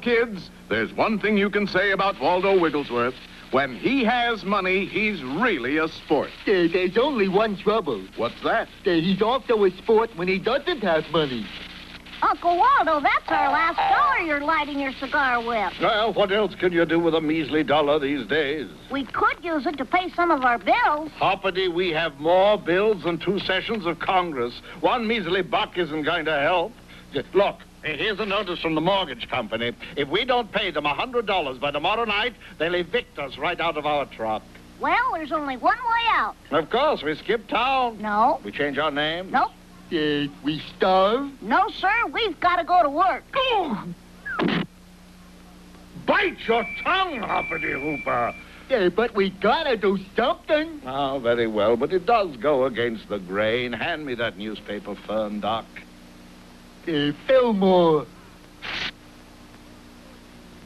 kids, there's one thing you can say about Waldo Wigglesworth. When he has money, he's really a sport. Uh, there's only one trouble. What's that? Uh, he's also a sport when he doesn't have money. Uncle Waldo, that's our last dollar you're lighting your cigar with. Well, what else can you do with a measly dollar these days? We could use it to pay some of our bills. Hoppity, we have more bills than two sessions of Congress. One measly buck isn't going to help. Look, here's a notice from the mortgage company. If we don't pay them a $100 by tomorrow night, they'll evict us right out of our truck. Well, there's only one way out. Of course, we skip town. No. We change our name. Nope. Uh, we starve? No, sir. We've got to go to work. Bite your tongue, Hoppity Hooper. Yeah, but we gotta do something. Oh, very well, but it does go against the grain. Hand me that newspaper, Fern Doc. Uh, Fillmore.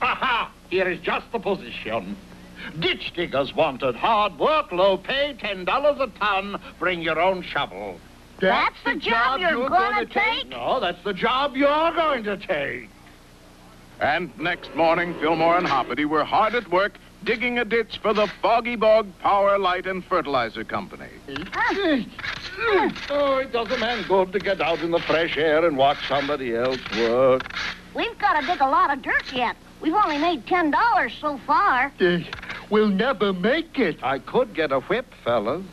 Aha! Here is just the position. Ditch diggers wanted. Hard work, low pay, ten dollars a ton. Bring your own shovel. That's the job you're gonna take? No, that's the job you're going to take. And next morning, Fillmore and Hoppity were hard at work digging a ditch for the Foggy Bog Power Light and Fertilizer Company. Oh, it does a man good to get out in the fresh air and watch somebody else work. We've got to dig a lot of dirt yet. We've only made ten dollars so far. Uh, we'll never make it. I could get a whip, fellas.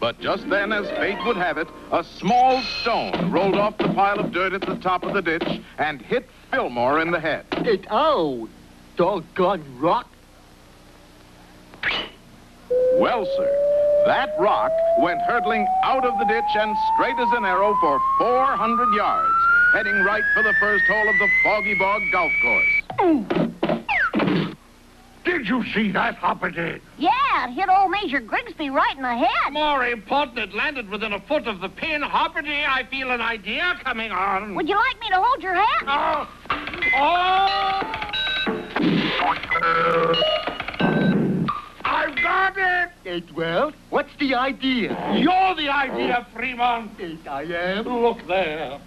But just then, as fate would have it, a small stone rolled off the pile of dirt at the top of the ditch and hit Fillmore in the head. It, oh, doggone rock. Well, sir, that rock went hurtling out of the ditch and straight as an arrow for 400 yards, heading right for the first hole of the Foggy Bog Golf Course. Did you see that, Hoppity? Yeah, it hit old Major Grigsby right in the head. More important, it landed within a foot of the pin. Hoppity, I feel an idea coming on. Would you like me to hold your hat? Oh! Oh! I've got it! It, well, what's the idea? You're the idea, Fremont. It, I am. Look there.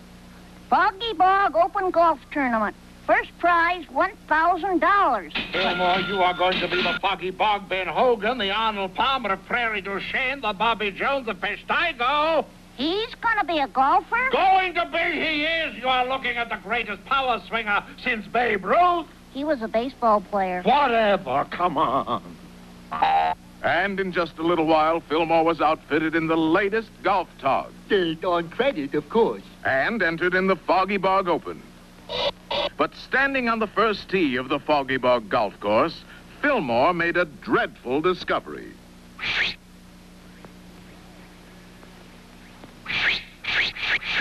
Foggy Bog Open Golf Tournament. First prize, $1,000. Fillmore, you are going to be the Foggy Bog Ben Hogan, the Arnold Palmer of Prairie du Chien, the Bobby Jones of Peshtigo. He's going to be a golfer? Going to be, he is. You are looking at the greatest power swinger since Babe Ruth. He was a baseball player. Whatever, come on. And in just a little while, Fillmore was outfitted in the latest golf tog Uh, on credit, of course. and entered in the Foggy Bog Open. But standing on the first tee of the Foggy Bog Golf Course, Fillmore made a dreadful discovery.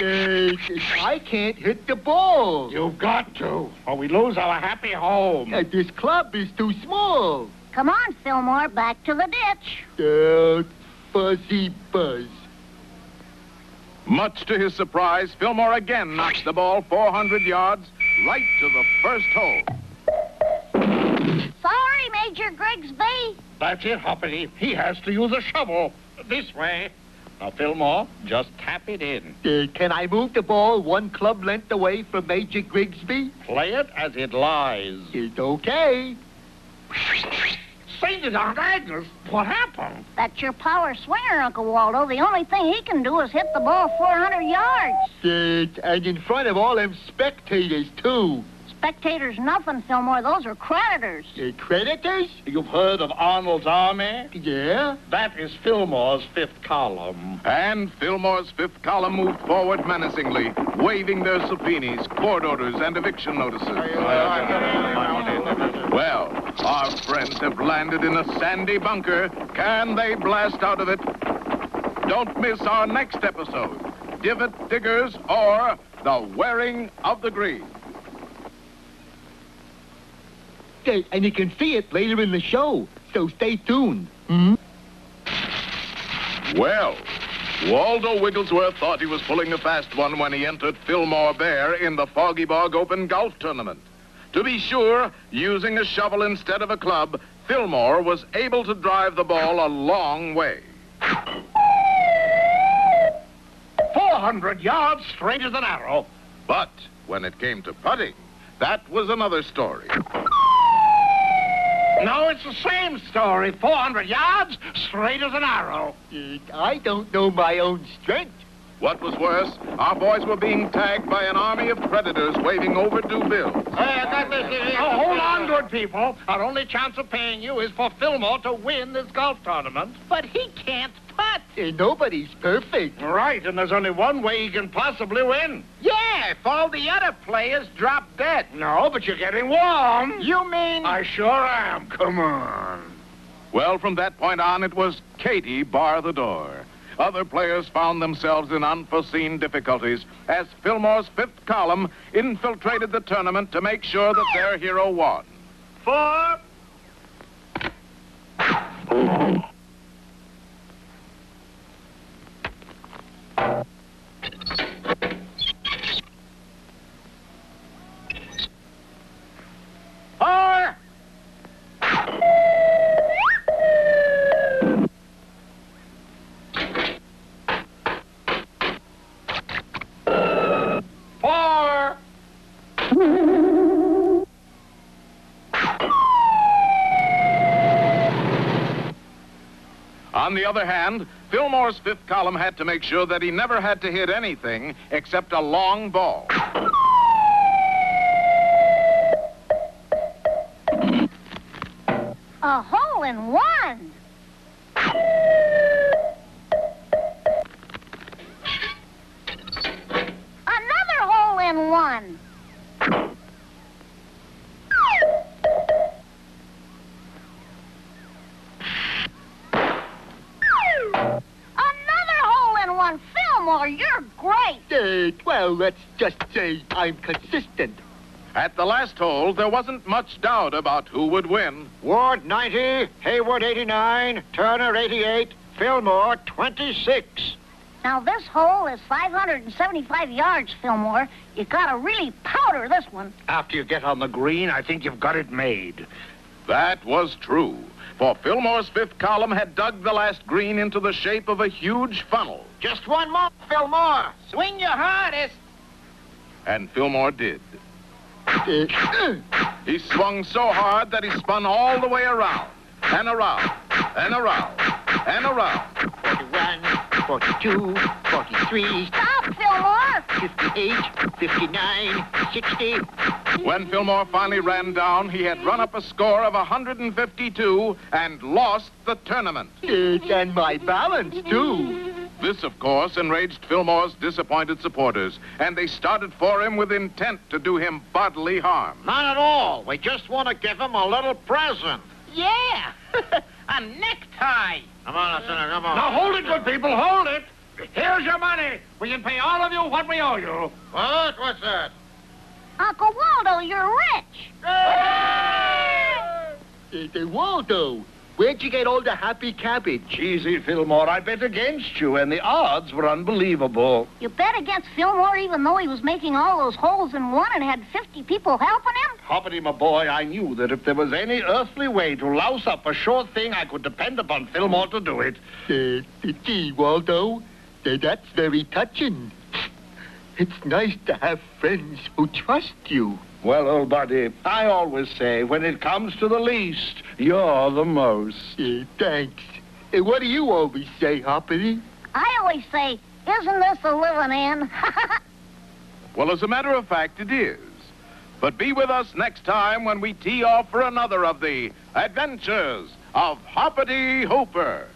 Uh, I can't hit the ball. You've got to, or we lose our happy home. Uh, this club is too small. Come on, Fillmore, back to the ditch. Uh, fuzzy buzz. Much to his surprise, Fillmore again knocks the ball 400 yards right to the first hole. Sorry, Major Grigsby. That's it, Hoppity. He has to use a shovel. This way. Now, Fillmore, just tap it in. Uh, can I move the ball one club length away from Major Grigsby? Play it as it lies. It's okay. Saint Aunt Agnes, what happened? That's your power swinger, Uncle Waldo. The only thing he can do is hit the ball 400 yards. Uh, and in front of all them spectators, too. Spectators nothing, Fillmore. Those are creditors. Uh, creditors? You've heard of Arnold's Army? Yeah? That is Fillmore's fifth column. And Fillmore's fifth column moved forward menacingly, waving their subpoenas, court orders, and eviction notices. Well, our friends have landed in a sandy bunker. Can they blast out of it? Don't miss our next episode Divot Diggers or The Wearing of the Green. Uh, and you can see it later in the show, so stay tuned. Hmm? Well, Waldo Wigglesworth thought he was pulling a fast one when he entered Fillmore Bear in the Foggy Bog Open Golf Tournament. To be sure, using a shovel instead of a club, Fillmore was able to drive the ball a long way. 400 yards straight as an arrow. But when it came to putting, That was another story. No, it's the same story. 400 yards, straight as an arrow. I don't know my own strength. What was worse, our boys were being tagged by an army of creditors waving overdue bills. Oh, hold on, good people. Our only chance of paying you is for Fillmore to win this golf tournament. But he can't putt. Uh, nobody's perfect. Right, and there's only one way he can possibly win. Yeah, if all the other players drop dead. No, but you're getting warm. You mean... I sure am. Come on. Well, from that point on, it was Katie bar the door. Other players found themselves in unforeseen difficulties as Fillmore's fifth column infiltrated the tournament to make sure that their hero won. Four. Four. On the other hand, Fillmore's fifth column had to make sure that he never had to hit anything except a long ball. A hole in one. Uh, well, let's just say I'm consistent. At the last hole, there wasn't much doubt about who would win. Ward 90, Hayward 89, Turner 88, Fillmore 26. Now, this hole is 575 yards, Fillmore. You gotta really powder this one. After you get on the green, I think you've got it made. That was true, for Fillmore's fifth column had dug the last green into the shape of a huge funnel, Just one more, Fillmore. Swing your hardest. and Fillmore did. He swung so hard that he spun all the way around, and around, and around, and around. 41, 42, 43, Stop, Fillmore. 58, 59, 60. When Fillmore finally ran down, he had run up a score of 152 and lost the tournament. And my balance, too. This, of course, enraged Fillmore's disappointed supporters, and they started for him with intent to do him bodily harm. Not at all. We just want to give him a little present. Yeah. a necktie. Come on, Senator, come on. Now, hold it, good people, hold it. Here's your money. We can pay all of you what we owe you. What? What's that? Uncle Waldo, you're rich. Uh, Waldo, where'd you get all the happy cabbage? Easy, Fillmore. I bet against you, and the odds were unbelievable. You bet against Fillmore even though he was making all those holes in one and had 50 people helping him? Hoppity, my boy, I knew that if there was any earthly way to louse up a sure thing, I could depend upon Fillmore to do it. Uh, gee, Waldo, that's very touching. It's nice to have friends who trust you. Well, old buddy, I always say, when it comes to the least, you're the most. Uh, thanks. Uh, what do you always say, Hoppity? I always say, isn't this a living in? Well, as a matter of fact, it is. But be with us next time when we tee off for another of the adventures of Hoppity Hooper.